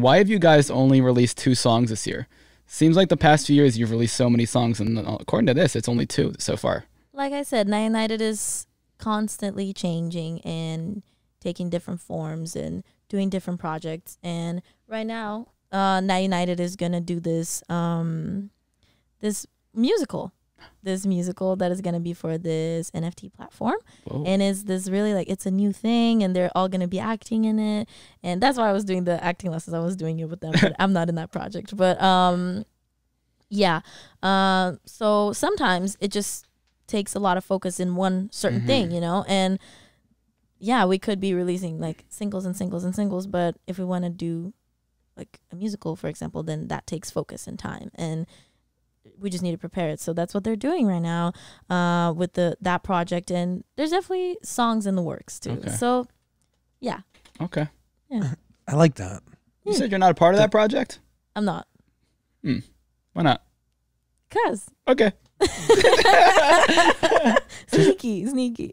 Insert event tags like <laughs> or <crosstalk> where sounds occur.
why have you guys only released two songs this year? Seems like the past few years you've released so many songs, and according to this, it's only two so far. Like I said, Now United is constantly changing and taking different forms and doing different projects. And right now, uh, Now United is gonna do this um, this musical, this musical that is gonna be for this NFT platform, Whoa. and is this really like it's a new thing, and they're all gonna be acting in it, and that's why I was doing the acting lessons. I was doing it with them, but <laughs> I'm not in that project. But um, yeah, uh, so sometimes it just takes a lot of focus in one certain Mhm. thing, you know, and yeah, we could be releasing like singles and singles and singles, but if we want to do like a musical, for example, then that takes focus and time, and we just need to prepare it. So that's what they're doing right now uh, with the that project, and there's definitely songs in the works too. Okay. So yeah, Okay. Yeah. <laughs> I like that. You said you're not a part of that project? I'm not Hmm. Why not? cause Okay. <laughs> <laughs> sneaky, sneaky.